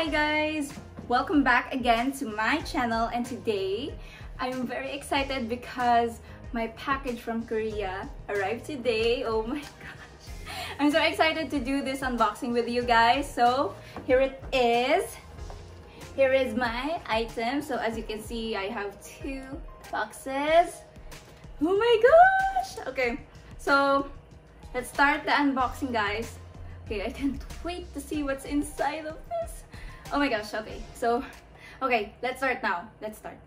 Hi guys! Welcome back again to my channel and today I'm very excited because my package from Korea arrived today. Oh my gosh! I'm so excited to do this unboxing with you guys. So here it is. Here is my item. So as you can see, I have two boxes. Oh my gosh! Okay, so let's start the unboxing guys. Okay, I can't wait to see what's inside of. Oh my gosh, okay. So, okay, let's start now. Let's start.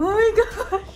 Oh my gosh!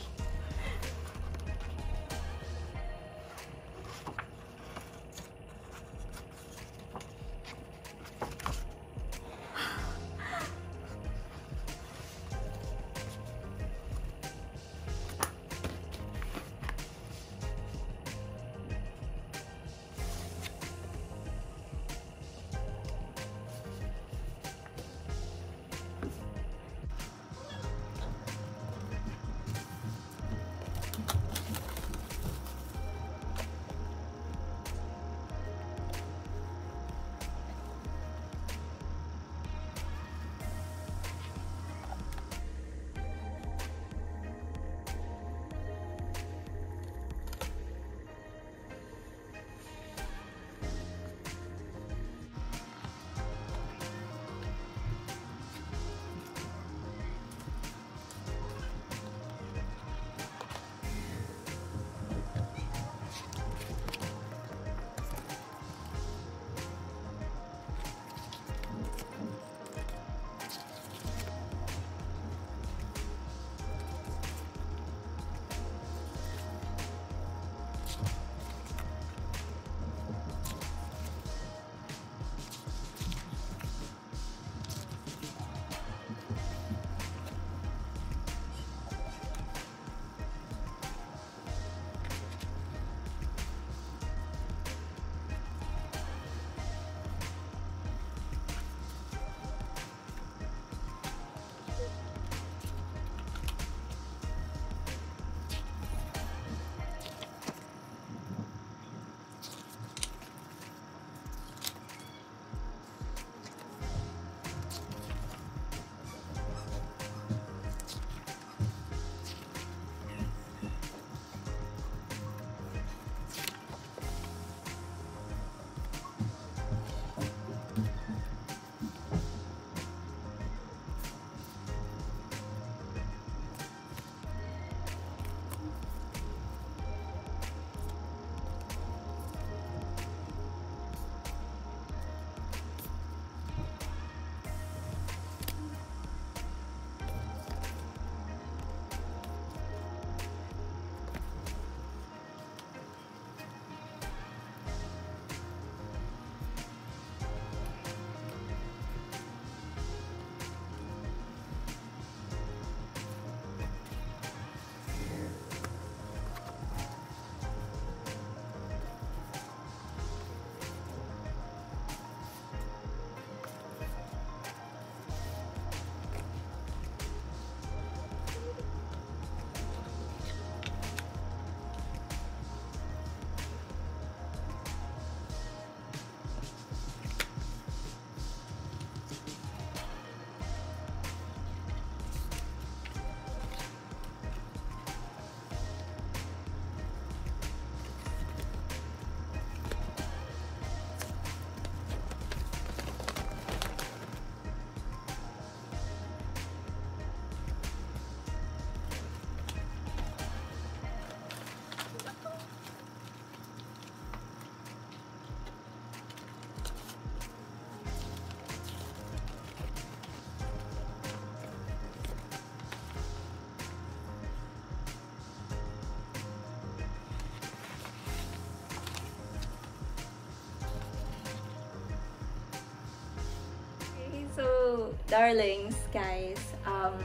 Darlings, guys, um,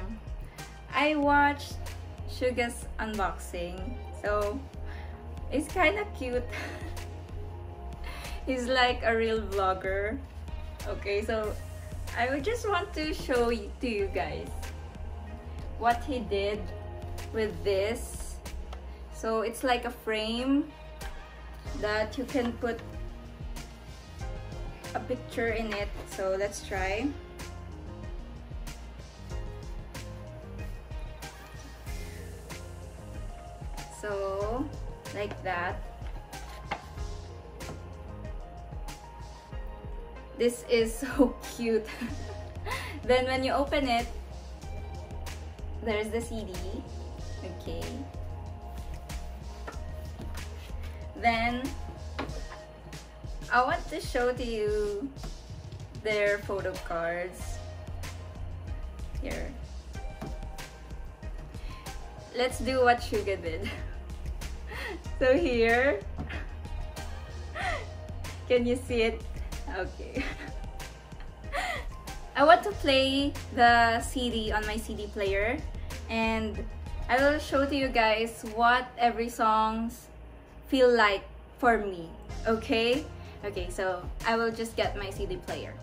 I watched Suga's unboxing. So, it's kind of cute. He's like a real vlogger. Okay, so I would just want to show to you guys what he did with this. So it's like a frame that you can put a picture in it. So let's try. So like that. This is so cute. then when you open it, there's the CD. Okay. Then I want to show to you their photo cards. Here. Let's do what Suga did. so here, can you see it? Okay. I want to play the CD on my CD player and I will show to you guys what every songs feel like for me, okay? Okay, so I will just get my CD player.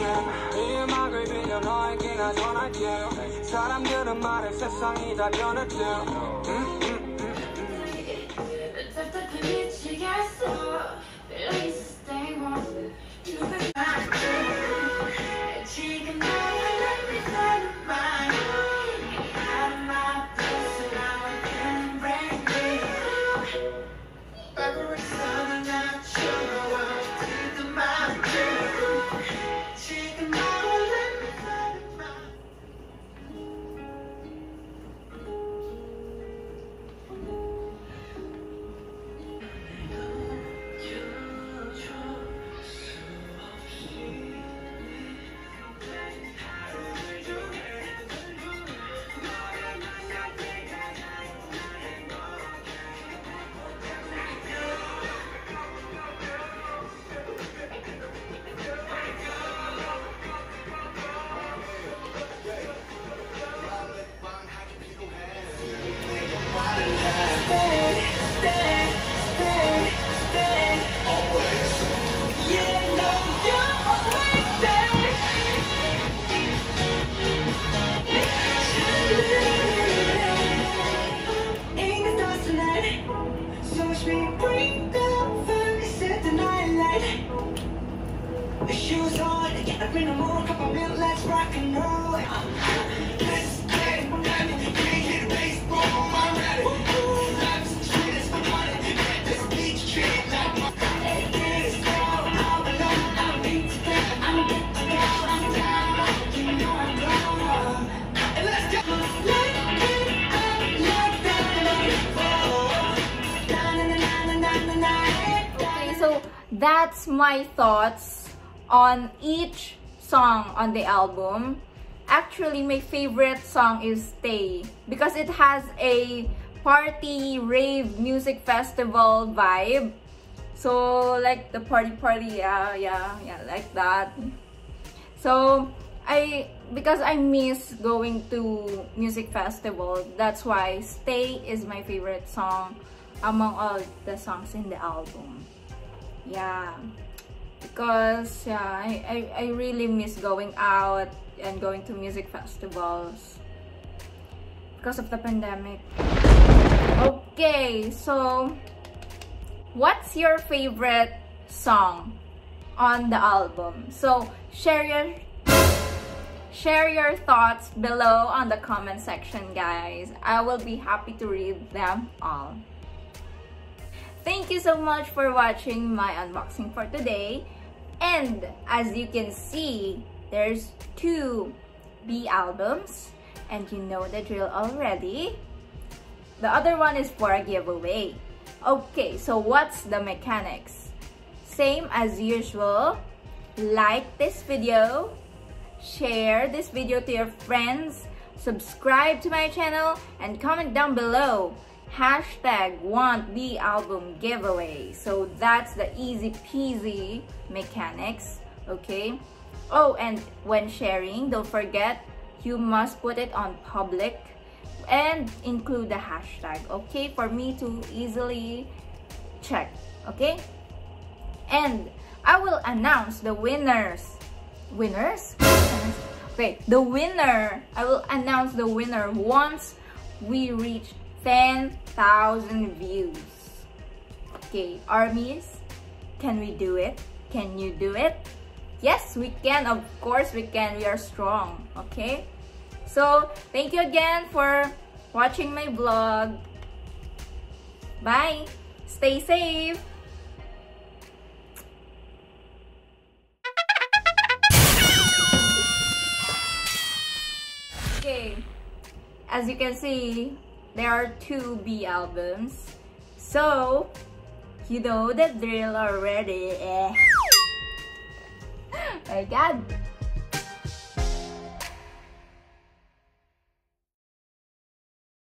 이 음악을 빌려 너에게 나 전할게요 사람들은 말해 세상이 다 변했대 음? That's my thoughts on each song on the album. Actually, my favorite song is Stay because it has a party, rave, music festival vibe. So, like the party party, yeah, yeah, yeah, like that. So, I, because I miss going to music festival, that's why Stay is my favorite song among all the songs in the album. Yeah because yeah I, I, I really miss going out and going to music festivals because of the pandemic okay so what's your favorite song on the album so share your share your thoughts below on the comment section, guys. I will be happy to read them all. Thank you so much for watching my unboxing for today. And as you can see, there's two BE albums and you know the drill already. The other one is for a giveaway. Okay, so what's the mechanics? Same as usual, like this video, share this video to your friends, subscribe to my channel, and comment down below hashtag want the album giveaway. So that's the easy peasy mechanics okay? Oh and when sharing don't forget you must put it on public and include the hashtag okay? For me to easily check okay? And i will announce the winners. Winners? Okay the winner i will announce the winner once we reach 10,000 views. Okay, armies, can we do it? Can you do it? Yes, we can. Of course we can. We are strong. Okay? So, thank you again for watching my vlog. Bye! Stay safe! Okay, as you can see, there are two BE albums. So, you know the drill already. Eh. my god.